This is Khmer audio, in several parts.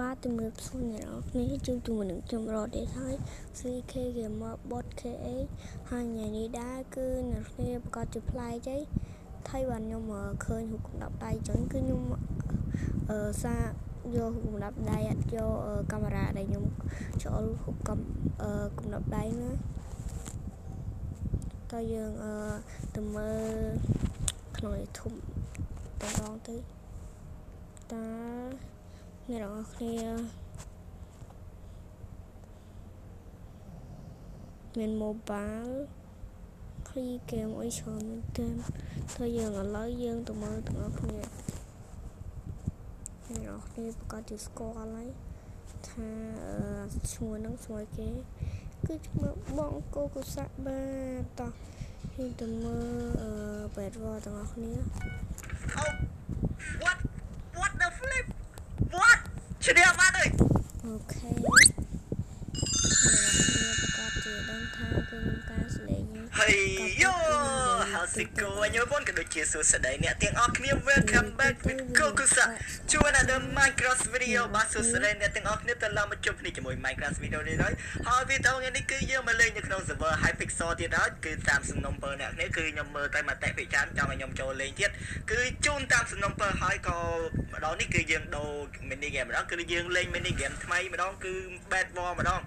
បាទជំរាបសួរអ្នកនរគ្នាជួបជាមួយនឹងខ្ញុំរ៉ដេតហើយ CK Gamer Bot KA ហើយថ្ងៃនេះដែរគឺអ្នកគ្នាប្រកាសជាប្លែកហើយថៃបានខ្ញុំឃើញរូបកំដាប់ដៃចឹងគឺខ្ញុំអឺសាយករូបកំដាប់ដៃអត់យកកាមេរ៉ាដែលខ្ញុំចូលរូបកំអឺកំដាប់ដៃណាតើយើងអឺទៅមើលក្នុង YouTube តងទៅតើ អ្នកនរគ្នាមាន mobile ឃ្លីហ្គេមអីច្រើនមែនទែនទៅយើងឥឡូវយើងទៅមើលទាំងអស់គ្នាអ្នកនរគ្នាប្រកាសជាស្គាល់ហើយថាឈ្មោះហ្នឹងស្មួយគេ គឺឈ្មោះបងកូកុសៈបាទតោះយើងទៅមើលអឺបែតវ៉ទាំងអស់គ្នា Oh what what the flip what ឈ្នះបាត់ហើយអូខេអ្នកនរគ្នាប្រកាសជាដឹងថាគឺមានការសលេងហើយ យោ how's it going ញបងក៏ដូចជាសួស្តីអ្នកទាំងអស់គ្នា welcome back with Kokusa ជួប another Minecraft video បាទសួស្តីអ្នកទាំងអស់គ្នាទៅឡើងមកជួបគ្នាជាមួយ Minecraft video នេះហើយហើយវីដេអូនេះគឺយើងមកលេងនៅក្នុង server Hypixel ទៀតហើយគឺតាមសំណុំពរអ្នកគ្នាគឺខ្ញុំមើលទៅមកតែពិចារចង់ឲ្យខ្ញុំចូលលេងទៀតគឺជូនតាមសំណុំពរហើយក៏ម្ដងនេះគឺយើងដូរ mini game ម្ដងគឺយើងលេង mini game ថ្មីម្ដងគឺ Bad War ម្ដង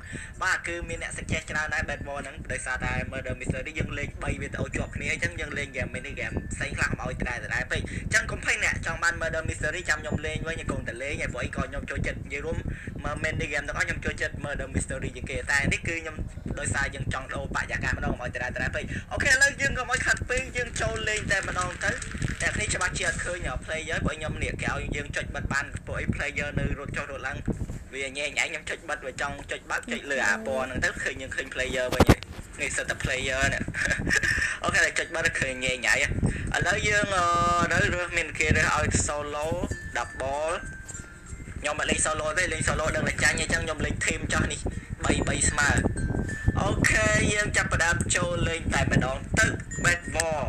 បាទគឺមានអ្នកសុចេះច្រើនដែរ Bad War ហ្នឹងដោយសារតែ Murder Mystery យើងលេង3វីដេអូជាប់គ្នាអញ្ចឹងយើងលេង game mini game ផ្សេងខ្លះមកឲ្យដដែលដដែលពេកអញ្ចឹងកុំភ័យអ្នកចង់បាន Murder Mystery ចាំខ្ញុំលេងវិញកុំតែលេងហើយព្រោះអីក៏ខ្ញុំចូលចិត្តនិយាយរួមមក mini game ទាំងអស់ខ្ញុំចូលចិត្ត Murder Mystery ជាងគេតែនេះគឺខ្ញុំដោយសារយើងចង់ដូរបរិយាកាសម្ដងមកឲ្យដដែលដដែលពេកអូខេឥឡូវយើងក៏មកខាត់ពេកយើងចូលលេងតែម្ដងទៅតែនេះច្បាស់ជាអត់ឃើញ player ព្រោះខ្ញុំនេះគេឲ្យយើងចុចបិទបានពួកអី player នៅរត់ចុះរត់ឡើងវាញ៉ែញ៉ៃខ្ញុំចុចបិទវាចង់ចុចបើកចុចលើអាពណ៌ហ្នឹងទៅឃើញយើងឃើញ player វិញហើយ នេះសិតតែ player នេះអូខេតែចុចបិទឃើញញ៉ែញ៉ៃឥឡូវយើងនៅរើសមានគេរើសឲ្យ solo double ខ្ញុំមកលេង solo ទេលេង solo ដឹងតែចាញ់អញ្ចឹងខ្ញុំលេង team ចោះនេះ3 3ស្មើអូខេយើងចាប់ផ្ដើមចូលលេងតែម្ដងទៅ bad ball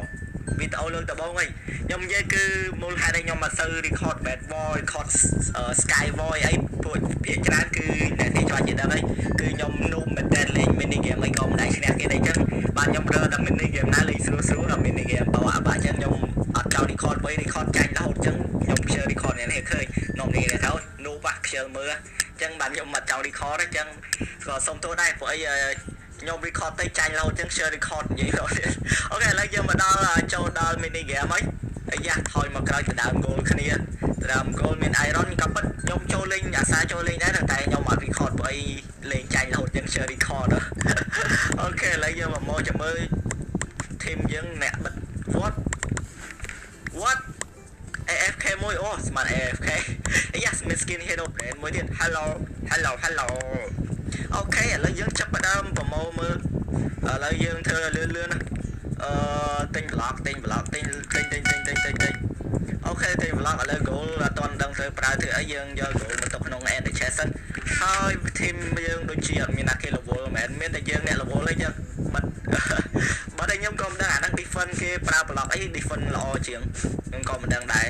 វីដេអូលើកដំបូងហីខ្ញុំនិយាយគឺមូលហេតុឲ្យខ្ញុំមកទៅ record bad boy record sky boy អីពួកភាគច្រើនគឺអ្នកនេះច្បាស់ជាដឹងហើយគឺខ្ញុំនូមមែនតើលេង mini game អីក៏មិនដែរឈ្នះគេដែរអញ្ចឹងបាទខ្ញុំរើតែ mini game ណាលេងស្រួលស្រួលដល់ mini game បោអាបាអញ្ចឹងខ្ញុំអត់ចោល record បី record ចាញ់រហូតអញ្ចឹងខ្ញុំខ្ជិល record នេះឃើញនំនេះទៅនូបាក់ខ្ជិលមើលអញ្ចឹងបាទខ្ញុំមកចោល record អញ្ចឹងក៏សុំទោសដែរព្រោះអី ខ្ញុំ record ទៅចាញ់លោតចឹង share record និយាយទៅអូខេឥឡូវយើងមកដល់ចូលដល់ mini game ហើយអាយ៉ាថយមកក្រោយទៅដើម goal គ្នាទៅដើម goal មាន iron ក៏ប៉ុតខ្ញុំចូលលេងអាសាចូលលេងដែរតែខ្ញុំអត់ record ព្រោះអីលេងចាញ់រហូតចឹង share record អូខេឥឡូវយើងមកមកចាំមើល team យើងអ្នកបិទ what what AFK មួយអូស្មាន AFK អាយ៉ាមាន skin hero brand មួយទៀត hello hello hello អូខេឥឡូវយើងចាប់ផ្ដើមប្រម៉ូមើលឥឡូវយើងធ្វើលឿនលឿនណាអឺទិញ vlog ទិញ vlog ទិញទិញទិញទិញទិញទិញទិញអូខេទិញ vlog ឥឡូវ goal អត់ទាន់ដឹងធ្វើប្រើធ្វើអីយើងយក goal មកទុកក្នុង education ហើយ team យើងដូចជាអត់មានណាគេ level មែនមានតែយើងអ្នក level អីយើងបាត់បាត់តែខ្ញុំក៏មិនដឹងអាហ្នឹង defend គេប្រើ block អី defend ល្អជាងខ្ញុំក៏មិនដឹងដែរ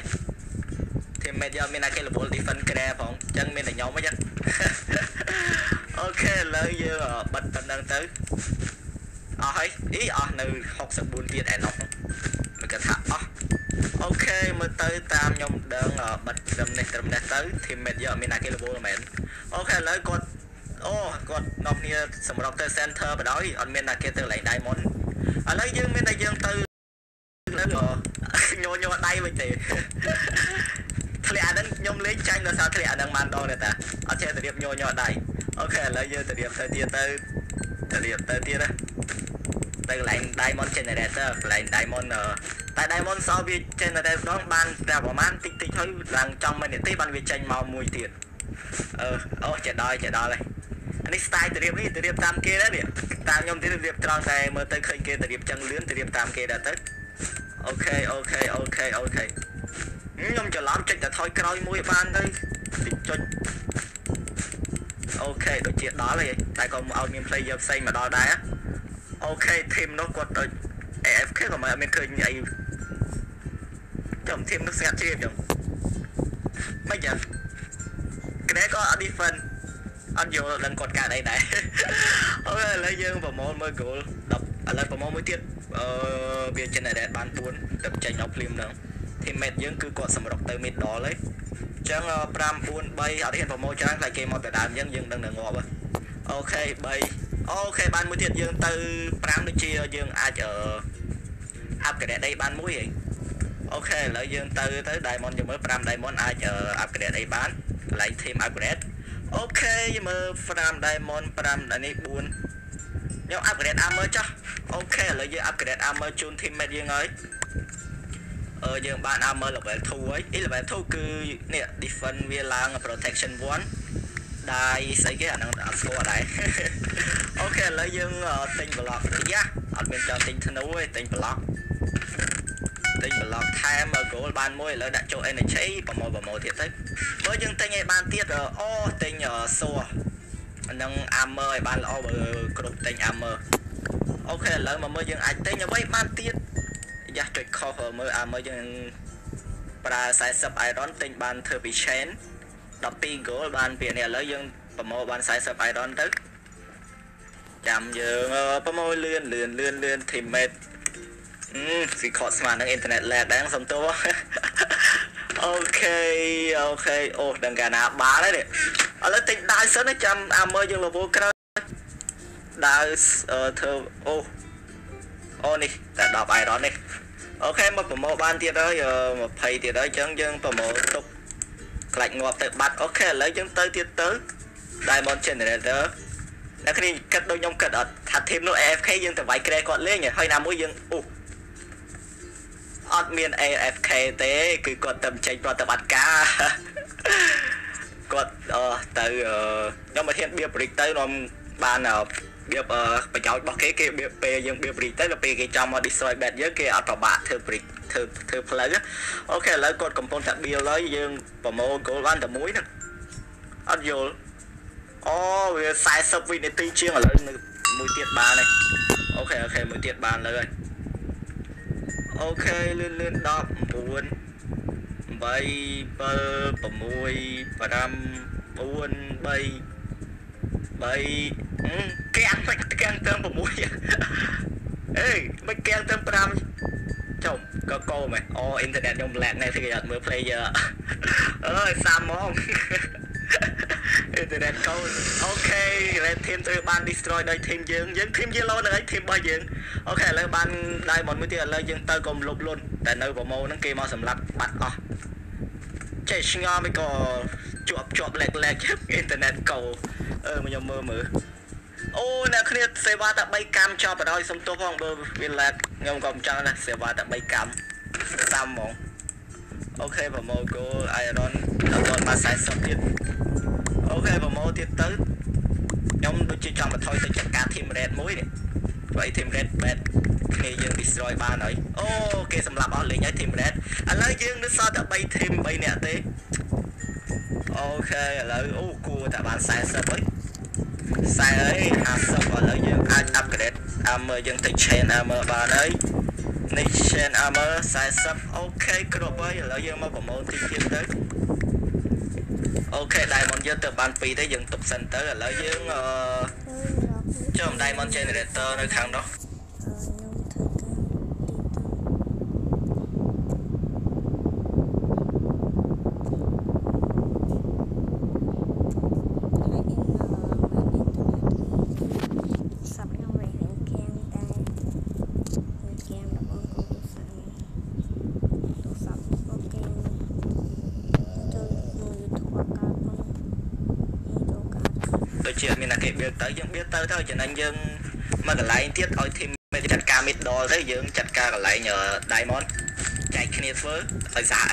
teammate យកមានតែគេ level defend ក្រែផងអញ្ចឹងមានតែខ្ញុំអញ្ចឹង អូខេឥឡូវយើងបិទប៉ុណ្ណឹងទៅអស់ហើយអីអស់នៅ64ទៀតឯណោះមិនគិតថាអស់អូខេមើលទៅតាមខ្ញុំដឹងបិទត្រឹមនេះត្រឹមនេះទៅ teammate យកមានតែគេ level មែនអូខេឥឡូវគាត់អូគាត់នាំគ្នាសម្រាប់ទៅ center បដ ாய் អត់មានតែគេទៅកន្លែង diamond ឥឡូវយើងមានតែយើងទៅនៅញញដៃវិញទេ ធ្លាក់អាហ្នឹងខ្ញុំលេងចាញ់ដោយសារធ្លាក់អាហ្នឹងបានដងទេតាអត់ចេះទៅរៀបញញដៃអូខេឥឡូវយើងទៅរៀបទៅទៀតទៅទៅរៀបទៅទៀតណាទៅកន្លែង Diamond Generator កន្លែង Diamond តែ Diamond សល់វា Generator ម្ដងបានតែប្រហែលតិចតិចហើយឡើងចំមួយនាទីបានវាចេញមកមួយទៀតអឺអូចេះដល់ចេះដល់ហើយនេះ style ទៅរៀបនេះទៅរៀបតាមគេដែរនេះតាមខ្ញុំទៅរៀបត្រង់តែមើលទៅឃើញគេទៅរៀបចឹងលឿនទៅរៀបតាមគេដែរទៅអូខេអូខេអូខេអូខេ ខ្ញុំច្រឡំចុចតែថយក្រោយមួយបានទៅចុចអូខេដូចជាដល់ហើយតែក៏ឲ្យមាន player ផ្សេងមកដល់ដែរអូខេ team នោះគាត់ទៅ AFK ក៏មិនអត់មានឃើញអីចាំ team នោះស្ងាត់ជ្រាបចឹងមិនចឹង upgrade ក៏អត់ defend អត់យល់ដឹងគាត់កើតអីដែរអូឥឡូវយើងប្រមូលមើល goal 10ឥឡូវប្រមូលមួយទៀតអឺវា generate បាន4ទៅចេញដល់ភ្លាមហ្នឹង teammate យើងគឺគាត់សម្រុកទៅ mid ដល់ហើយអញ្ចឹង5 4 3អត់ហ៊ានប្រមូលច្រើនខ្លាចគេមកទៅដើមយើងយើងដឹងនឹងងាប់okay 3 okay បានមួយទៀតយើងទៅ5ដូចជាយើងអាចអឺ upgrade អីបានមួយហី okay ឥឡូវយើងទៅទៅ diamond យើងមើល5 diamond អាច upgrade អីបានកន្លែង team upgrade okay យើងមើល5 diamond 5នេះ4ខ្ញុំ upgrade armor ចុះ okay ឥឡូវយើង upgrade armor ជូន teammate យើងហើយអឺ យើងបាន armor level 2ហើយអី level 2គឺនេះ defend វាឡើង protection 1ដៃស្អីគេអាហ្នឹងអត់ស្គាល់ដែរអូខេឥឡូវយើងទិញ block យ៉ាអត់មានចង់ទិញធ្នូទេទិញ block ទិញ block ថែម goal បានមួយឥឡូវដាក់ចូល energy ប្រមូលប្រមូលទៀតទៅបើយើងទិញឲ្យបានទៀតអូទិញសួរហ្នឹង armor ឲ្យបានល្អបើគ្រប់ទិញ armor អូខេឥឡូវមកមើលយើងអាចទិញអ្វីបានទៀត យ៉ាចុចខុសមើល armor យើងប្រើ40 iron ទិញបានធ្វើពី chain 12 goal បានពីនេះឥឡូវយើងប្រមូលបាន40 iron ទៅចាំយើងប្រមូលលឿនលឿនលឿនលឿន teammate អឺស៊ីខតស្មាននឹងអ៊ីនធឺណិត lag ដែរសុំទោសអូខេអូខេអូដឹងកាលណាបាល់ហើយនេះឥឡូវតិចដាវសិនចាំអាមើយើង level ក្រោយដាវធ្វើអូអូនេះតែ10 iron នេះ អូខេមកប្រមូលបានទៀតហើយ20ទៀតហើយអញ្ចឹងយើងប្រមូលទុកខ្លាច់ងាប់ទៅបាត់អូខេឥឡូវយើងទៅទៀតទៅ Diamond Generator អ្នកគ្នាគិតដូចខ្ញុំគិតអត់ថាធីមនោះ AFK យើងទៅវាយក្រែគាត់លេងហើយណាមួយយើងអូអត់មាន AFK ទេគឺគាត់ទៅចេញប្រតិបត្តិការគាត់អឺទៅខ្ញុំមកហ៊ានបៀបរិចទៅនាំបាន បៀបប្រយោជន៍របស់គេគេបៀបពេលយើងបៀបរិចទៅដល់ពេលគេចាំមក destroy bed យើងគេអត់ប្របាក់ធ្វើប្រិចធ្វើធ្វើផ្លូវអូខេឥឡូវគាត់កំពុងតែបៀលហើយយើងប្រមូល goal បានតែមួយហ្នឹងអត់យល់អូវា40វិនាទីជាងឥឡូវនៅមួយទៀតបានហើយអូខេអូខេមួយទៀតបានលើហើយអូខេលឿនលឿន10 9 8 7 6 5 4 3 2 1 គេអាំងមិនគេអាំងទៅ6អេមិនគេអាំងទៅ5ចំក៏កោមែនអូអ៊ីនធឺណិតខ្ញុំ lag ណែគេអត់មើល player អើយសាមហ្មងអ៊ីនធឺណិតកូនអូខេ red team ត្រូវបាន destroy ដោយ team យើងយើង team yellow នឹងឯង team របស់យើងអូខេឥឡូវបាន diamond មួយទៀតឥឡូវយើងទៅកុំលុបលុនតែនៅប្រម៉ូហ្នឹងគេមកសម្លាប់បាត់អស់ចេះឆ្ងល់មិនក៏ជាប់ជាប់ lag lag អ៊ីនធឺណិតកោអឺខ្ញុំមើលមើល អូអ្នកគ្នាសេវាតែ3កម្មចប់បដ ாய் សុំទោសផងបើវា lag ខ្ញុំក៏មិនចង់ណាសេវាតែ3កម្មតាមហ្មងអូខេប្រម៉ូ go iron ដល់បាន40ទៀតអូខេប្រម៉ូទៀតទៅខ្ញុំដូចជាចង់បន្ថយទៅចាត់ការ team red មួយនេះព្រោះ team red bad គ្នាយើង destroy បានហើយអូគេសម្លាប់អស់លេងហើយ team red ឥឡូវយើងនៅសល់តែ3 team 3នាក់ទេអូខេឥឡូវអូគួរតែបាន40ហើយ 40ហើយ50ឥឡូវយើងអាច upgrade armor យើងទៅ chain armor បានហើយនេះ chain armor 40អូខេគ្រប់ហើយឥឡូវយើងមកប្រមូលទីទៀតទៅអូខេ diamond យើងទៅបាន2ទេយើងទុកសិនទៅឥឡូវយើងអឺចូល diamond generator នៅខាងនោះ ដូចជាមានតែគេបៀលទៅយើងបៀលទៅទៅចំណេញយើងមកកន្លែងទៀតឲ្យធីមចាត់ការ mid doll ទៅយើងចាត់ការកន្លែង diamond ចែកគ្នាធ្វើឲ្យស្អាត